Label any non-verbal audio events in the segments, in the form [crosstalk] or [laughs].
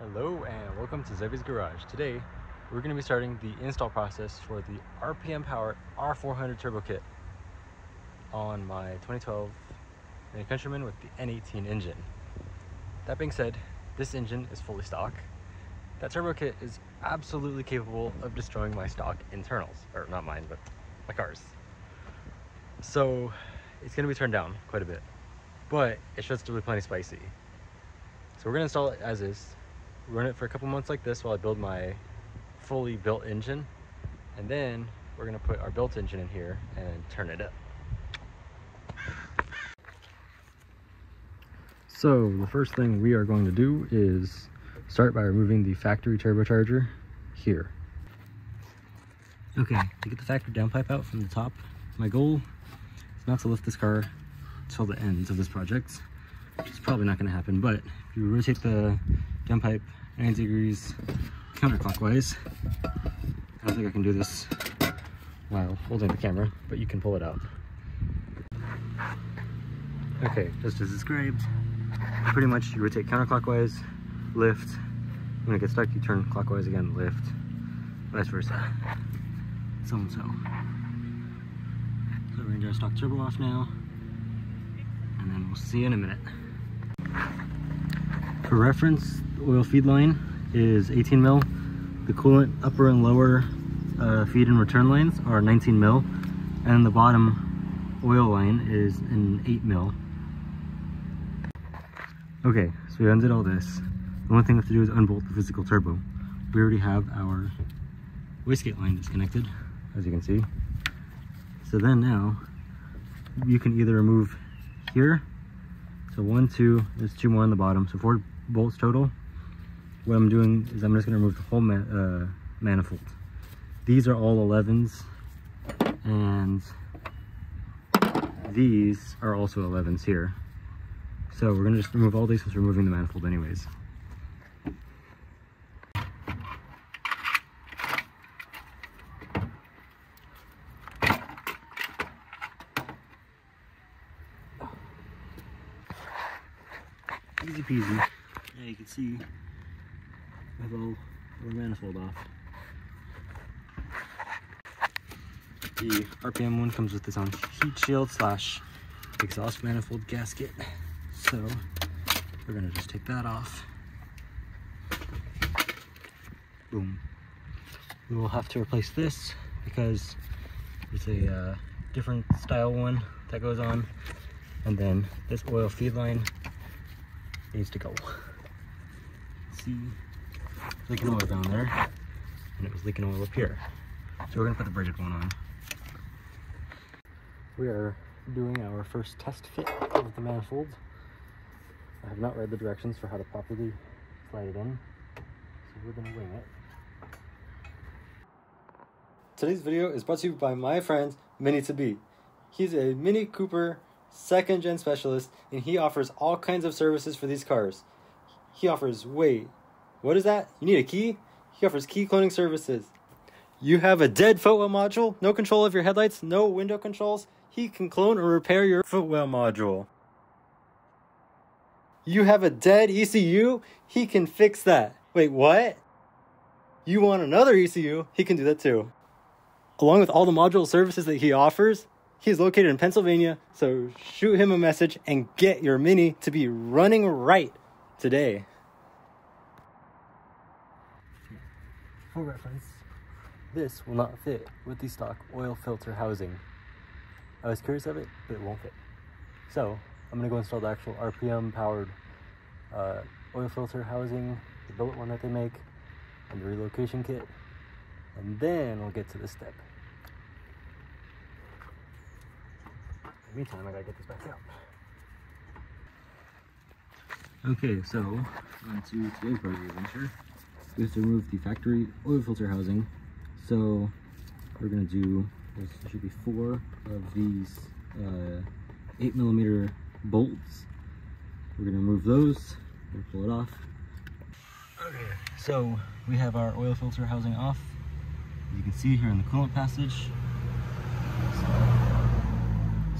Hello and welcome to Zevi's Garage. Today we're going to be starting the install process for the RPM Power R400 Turbo Kit on my 2012 Mini Countryman with the N18 engine. That being said, this engine is fully stock. That turbo kit is absolutely capable of destroying my stock internals, or not mine, but my car's. So it's going to be turned down quite a bit, but it should still be plenty spicy. So we're going to install it as is run it for a couple months like this while I build my fully built engine. And then we're gonna put our built engine in here and turn it up. So the first thing we are going to do is start by removing the factory turbocharger here. Okay, to get the factory downpipe out from the top, my goal is not to lift this car till the end of this project. It's probably not gonna happen, but if you rotate the downpipe 90 degrees counterclockwise. I don't think I can do this while holding the camera, but you can pull it out. Okay, just as described, pretty much you rotate counterclockwise, lift. When it gets stuck, you turn clockwise again, lift, vice versa. So and so. So we're gonna our stock turbo off now, and then we'll see you in a minute. For reference, oil feed line is 18 mil. The coolant upper and lower uh, feed and return lines are 19 mil. And the bottom oil line is an 8 mil. Okay, so we undid all this. The only thing we have to do is unbolt the physical turbo. We already have our wastegate line disconnected, as you can see. So then now, you can either remove here, so one, two, there's two more on the bottom, so four bolts total what I'm doing is I'm just going to remove the whole uh, manifold. These are all 11s and these are also 11s here. So we're going to just remove all these since we're removing the manifold anyways. Easy peasy. Yeah, you can see I have all the manifold off. The RPM one comes with its own heat shield slash exhaust manifold gasket. So we're gonna just take that off. Boom. We will have to replace this because it's a uh, different style one that goes on. And then this oil feed line needs to go. See leaking oil down there, and it was leaking oil up here. So we're gonna put the Bridget one on. We are doing our first test fit of the manifold. I have not read the directions for how to properly slide it in, so we're gonna wing it. Today's video is brought to you by my friend Mini to Be. He's a Mini Cooper second gen specialist and he offers all kinds of services for these cars. He offers weight, what is that? You need a key? He offers key cloning services. You have a dead footwell module, no control of your headlights, no window controls. He can clone or repair your footwell module. You have a dead ECU? He can fix that. Wait, what? You want another ECU? He can do that too. Along with all the module services that he offers, he is located in Pennsylvania, so shoot him a message and get your Mini to be running right today. For reference, this will not fit with the stock oil filter housing. I was curious of it, but it won't fit. So I'm gonna go install the actual RPM powered uh, oil filter housing, the billet one that they make, and the relocation kit, and then we'll get to this step. In the meantime, I gotta get this back out. Okay, so on to today's part of the adventure is to remove the factory oil filter housing. So we're gonna do, there should be four of these uh, eight millimeter bolts. We're gonna remove those, we'll pull it off. Okay, so we have our oil filter housing off. As you can see here in the coolant passage,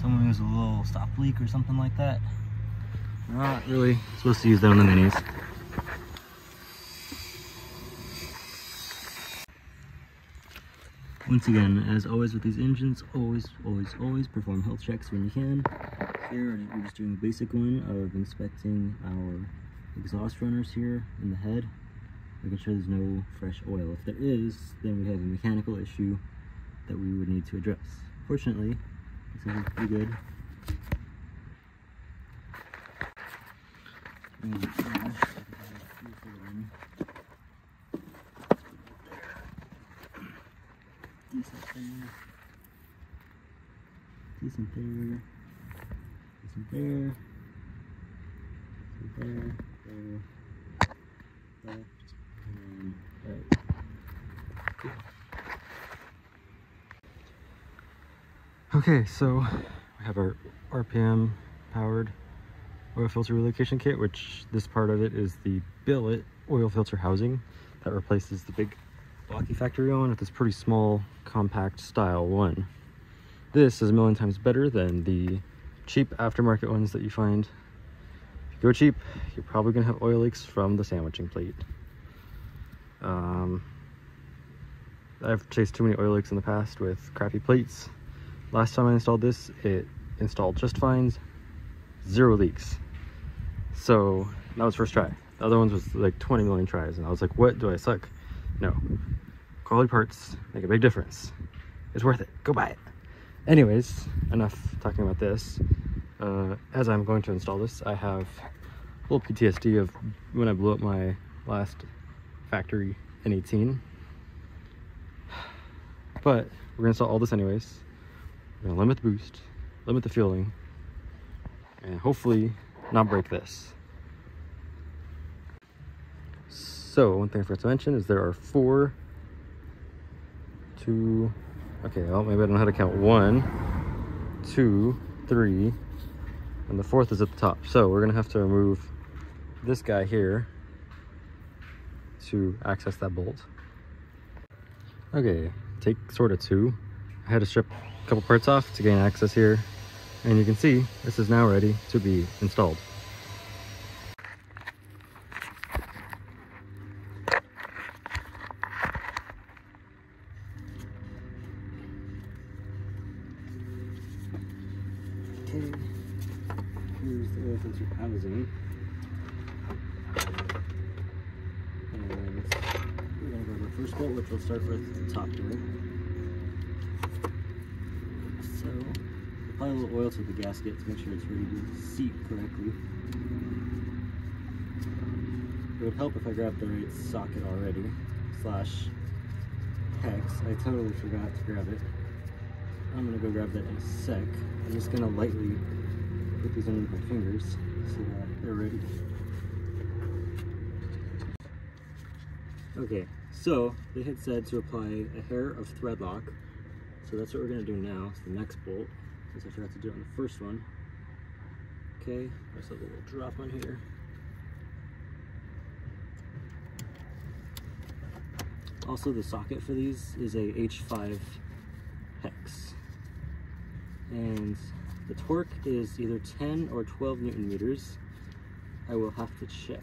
someone has a little stop leak or something like that. Not really supposed to use them in the minis. Once again, as always with these engines, always, always, always perform health checks when you can. Here, we're just doing a basic one of inspecting our exhaust runners here in the head, making sure there's no fresh oil. If there is, then we have a mechanical issue that we would need to address. Fortunately, this is pretty good. Decent there. Decent there. There. Decent there. There. Left. And right. Okay, so we have our RPM powered oil filter relocation kit, which this part of it is the billet oil filter housing that replaces the big blocky factory one with this pretty small compact style one. This is a million times better than the cheap aftermarket ones that you find. If you go cheap, you're probably gonna have oil leaks from the sandwiching plate. Um, I've chased too many oil leaks in the past with crappy plates. Last time I installed this, it installed just fine, zero leaks. So that was first try. The other ones was like 20 million tries, and I was like, what, do I suck? No. Quality parts make a big difference. It's worth it. Go buy it. Anyways, enough talking about this. Uh, as I'm going to install this, I have a little PTSD of when I blew up my last factory N18. But we're gonna install all this anyways. We're gonna limit the boost, limit the fueling, and hopefully not break this. So one thing I forgot to mention is there are four, two, okay, well maybe I don't know how to count. One, two, three, and the fourth is at the top. So we're gonna have to remove this guy here to access that bolt. Okay, take sort of two. I had to strip a couple parts off to gain access here. And you can see this is now ready to be installed. Okay, here's the oil filter housing. And we're gonna grab our first bolt, which we'll start with the top door. So, apply a little oil to the gasket to make sure it's ready to seat correctly. It would help if I grabbed the right socket already, slash hex. I totally forgot to grab it. I'm gonna go grab that in a sec. I'm just gonna lightly put these under my fingers so that they're ready. Okay, so they had said to apply a hair of thread lock. So that's what we're gonna do now. It's the next bolt, since I forgot to do it on the first one. Okay, there's a little drop on here. Also, the socket for these is a H5 hex. And the torque is either 10 or 12 newton meters. I will have to check.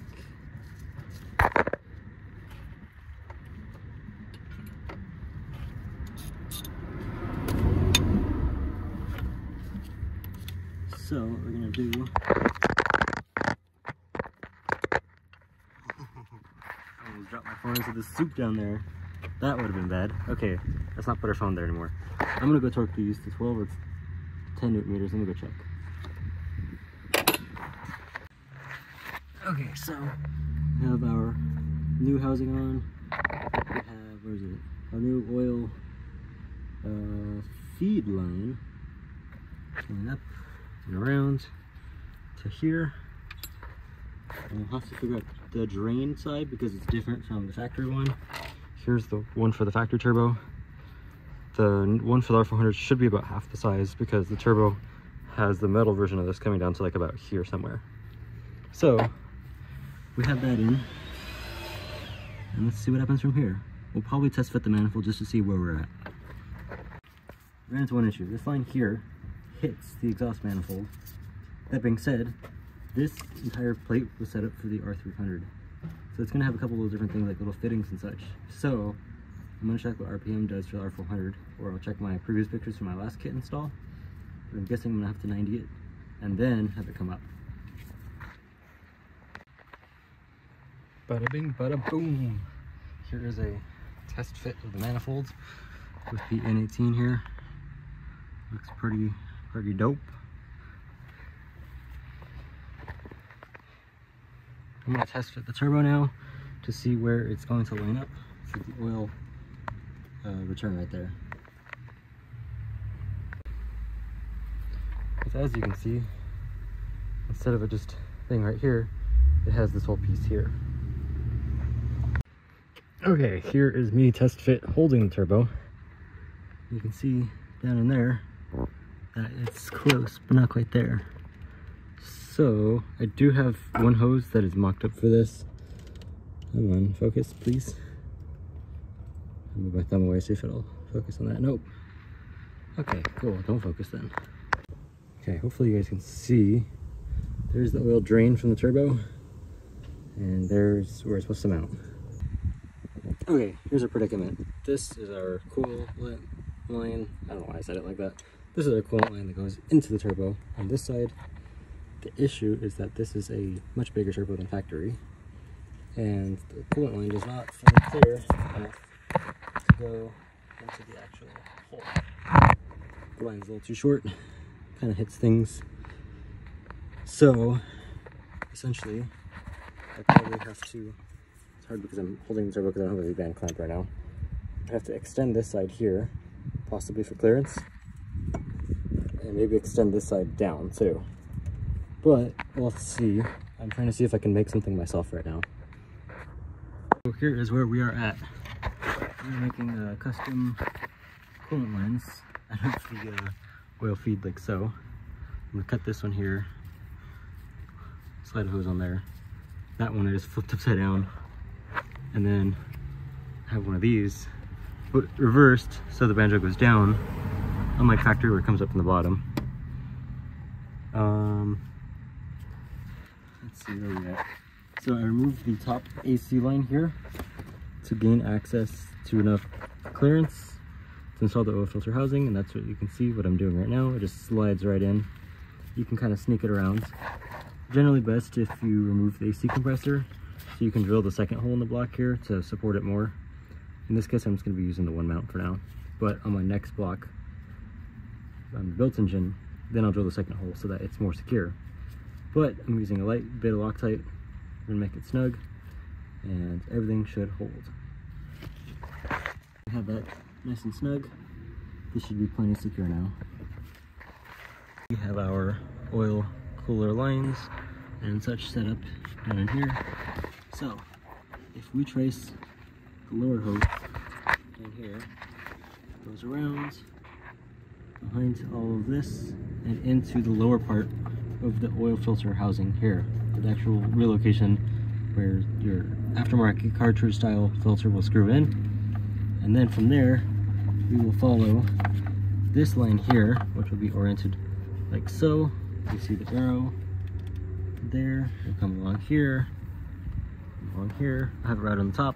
So what we're gonna do [laughs] I almost dropped my phone into the soup down there. That would have been bad. Okay, let's not put our phone there anymore. I'm gonna go torque these to 12 or 10 newton meters. Let me go check. Okay, so we have our new housing on. We have, where is it? Our new oil uh, feed line going up and around to here. And we'll have to figure out the drain side because it's different from the factory one. Here's the one for the factory turbo. The one for the R400 should be about half the size because the turbo has the metal version of this coming down to like about here somewhere. So we have that in. And let's see what happens from here. We'll probably test fit the manifold just to see where we're at. Ran into one issue. This line here hits the exhaust manifold. That being said, this entire plate was set up for the R300. So it's gonna have a couple of different things like little fittings and such. So I'm gonna check what RPM does for the R400, or I'll check my previous pictures from my last kit install. But I'm guessing I'm gonna have to 90 it, and then have it come up. Bada bing, bada boom. Here is a test fit of the manifolds with the N18 here. Looks pretty, pretty dope. I'm gonna test fit the turbo now to see where it's going to line up for the oil uh, return right there. Because as you can see, instead of it just being right here, it has this whole piece here. Okay, here is me test fit holding the turbo. You can see down in there that it's close, but not quite there. So, I do have one hose that is mocked up for this. Come on, focus, please. I'll move my thumb away, see if it'll focus on that. Nope. Okay, cool, don't focus then. Okay, hopefully you guys can see. There's the oil drain from the turbo. And there's where it's supposed to mount. Okay, here's our predicament. This is our coolant line. I don't know why I said it like that. This is our coolant line that goes into the turbo. On this side, the issue is that this is a much bigger turbo than factory. And the coolant line does not fully clear enough to go into the actual hole. The line's a little too short, kind of hits things. So, essentially, I probably have to it's hard because I'm holding the turbo because I don't have a V-band clamp right now. I have to extend this side here, possibly for clearance. And maybe extend this side down too. But we'll see. I'm trying to see if I can make something myself right now. So here is where we are at. We're making a custom coolant lines out of the uh, oil feed like so. I'm gonna cut this one here, slide a hose on there. That one I just flipped upside down and then I have one of these but reversed so the banjo goes down unlike factory where it comes up from the bottom. Um let's see where we at. So i removed the top ac line here to gain access to enough clearance to install the oil filter housing and that's what you can see what i'm doing right now. It just slides right in. You can kind of sneak it around. Generally best if you remove the ac compressor so you can drill the second hole in the block here to support it more. In this case, I'm just gonna be using the one mount for now. But on my next block, the built engine, then I'll drill the second hole so that it's more secure. But I'm using a light bit of Loctite. I'm gonna make it snug and everything should hold. Have that nice and snug. This should be plenty secure now. We have our oil cooler lines and such set up down in here. So, if we trace the lower hose in here, goes around behind all of this and into the lower part of the oil filter housing here, the actual relocation where your aftermarket cartridge style filter will screw in. And then from there, we will follow this line here, which will be oriented like so. You see the arrow there, we'll come along here, along here. I have it right on the top,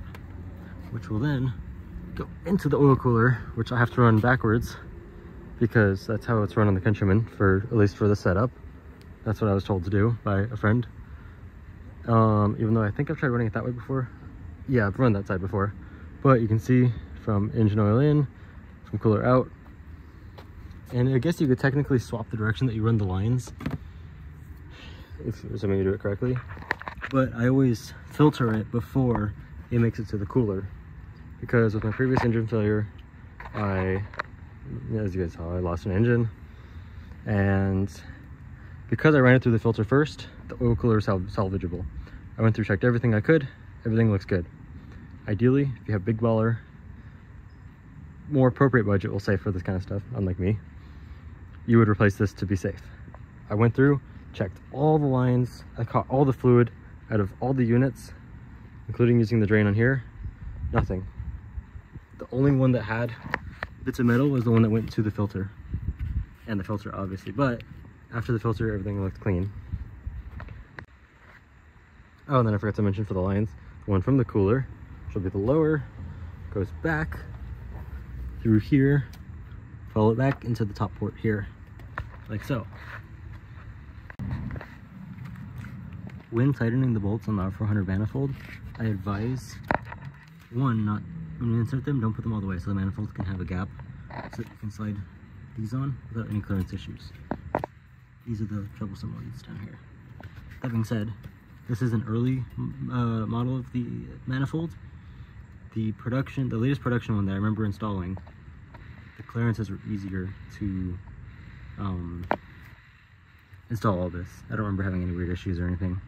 which will then go into the oil cooler, which I have to run backwards because that's how it's run on the Countryman for at least for the setup. That's what I was told to do by a friend. Um, even though I think I've tried running it that way before. Yeah, I've run that side before. But you can see from engine oil in, from cooler out. And I guess you could technically swap the direction that you run the lines if assuming you do it correctly but I always filter it before it makes it to the cooler because with my previous engine failure I as you guys saw I lost an engine. And because I ran it through the filter first the oil cooler is sal salvageable. I went through checked everything I could. Everything looks good. Ideally if you have big baller more appropriate budget we'll say for this kind of stuff unlike me. You would replace this to be safe. I went through checked all the lines. I caught all the fluid out of all the units, including using the drain on here, nothing. The only one that had bits of metal was the one that went to the filter. And the filter, obviously. But after the filter, everything looked clean. Oh, and then I forgot to mention for the lines, the one from the cooler, which will be the lower goes back through here, follow it back into the top port here, like so. When tightening the bolts on the R400 manifold, I advise, one, not when you insert them, don't put them all the way so the manifold can have a gap so that you can slide these on without any clearance issues. These are the troublesome ones down here. That being said, this is an early uh, model of the manifold. The production, the latest production one that I remember installing, the clearances were easier to um, install all this. I don't remember having any weird issues or anything.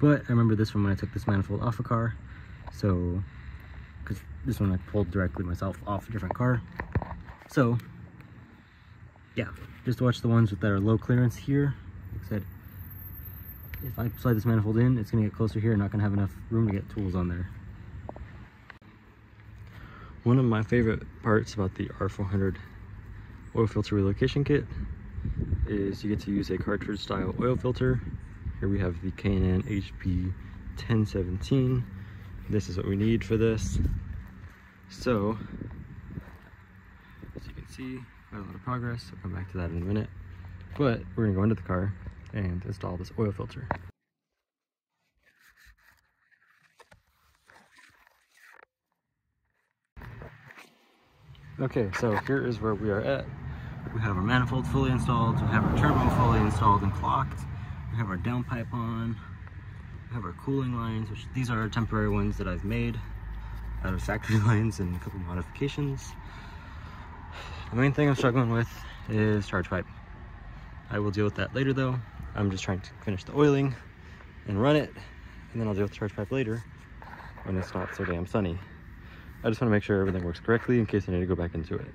But I remember this one when I took this manifold off a car. So, this one I pulled directly myself off a different car. So, yeah, just watch the ones that are low clearance here. Like I said, if I slide this manifold in, it's gonna get closer here, not gonna have enough room to get tools on there. One of my favorite parts about the R400 oil filter relocation kit is you get to use a cartridge style oil filter. Here we have the K&N HP 1017. This is what we need for this. So, as you can see, quite a lot of progress. I'll come back to that in a minute. But we're gonna go into the car and install this oil filter. Okay, so here is where we are at. We have our manifold fully installed, we have our turbo fully installed and clocked, we have our downpipe on, we have our cooling lines, which these are temporary ones that I've made out of factory [laughs] lines and a couple modifications. The main thing I'm struggling with is charge pipe. I will deal with that later though. I'm just trying to finish the oiling and run it, and then I'll deal with the charge pipe later when it's not so damn sunny. I just want to make sure everything works correctly in case I need to go back into it.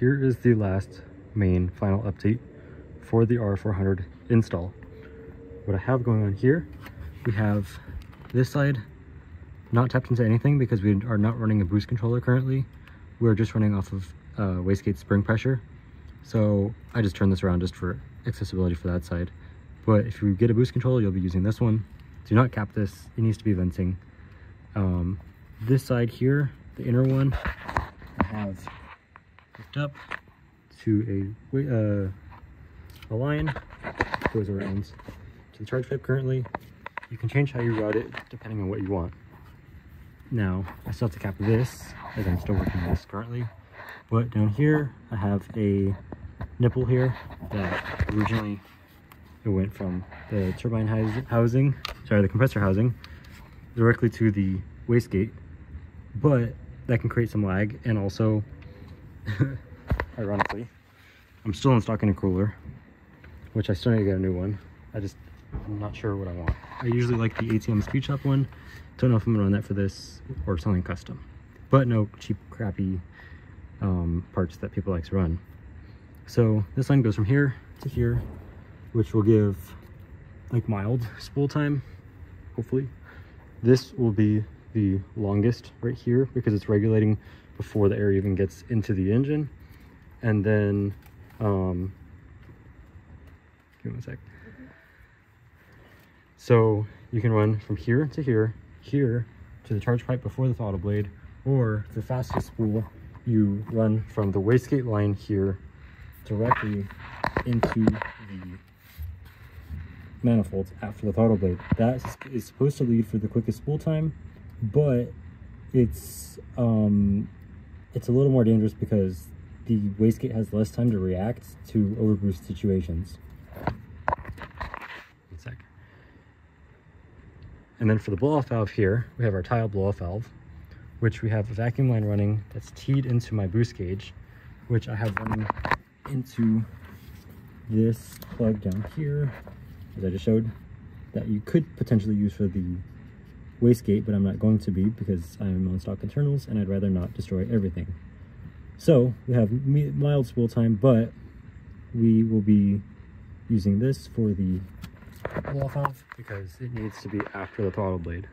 Here is the last main final update for the R400 install. What I have going on here, we have this side not tapped into anything because we are not running a boost controller currently. We're just running off of uh, wastegate spring pressure. So I just turned this around just for accessibility for that side. But if you get a boost controller, you'll be using this one. Do not cap this, it needs to be venting. Um, this side here, the inner one, I have up to a, uh, a line, goes around to the charge pipe currently. You can change how you route it depending on what you want. Now, I still have to cap this, as I'm still working on this currently. But down here, I have a nipple here that originally it went from the turbine housing, sorry, the compressor housing, directly to the wastegate. But that can create some lag and also, [laughs] ironically, I'm still installing a cooler, which I still need to get a new one. I just, I'm not sure what I want. I usually like the ATM Speed Shop one, don't know if I'm gonna run that for this or something custom. But no cheap, crappy um, parts that people like to run. So this line goes from here to here, which will give like mild spool time, hopefully. This will be the longest right here because it's regulating before the air even gets into the engine. And then, um, give me a sec. So you can run from here to here here to the charge pipe before the throttle blade, or the fastest spool, you run from the wastegate line here directly into the manifolds after the throttle blade. That is supposed to lead for the quickest spool time, but it's um, it's a little more dangerous because the wastegate has less time to react to overboost situations. And then for the blow-off valve here, we have our TiAL blow-off valve, which we have a vacuum line running that's teed into my boost gauge, which I have running into this plug down here, as I just showed, that you could potentially use for the wastegate, but I'm not going to be because I'm on stock internals and I'd rather not destroy everything. So we have mild spool time, but we will be using this for the blow-off valve because it needs to be after the throttle blade.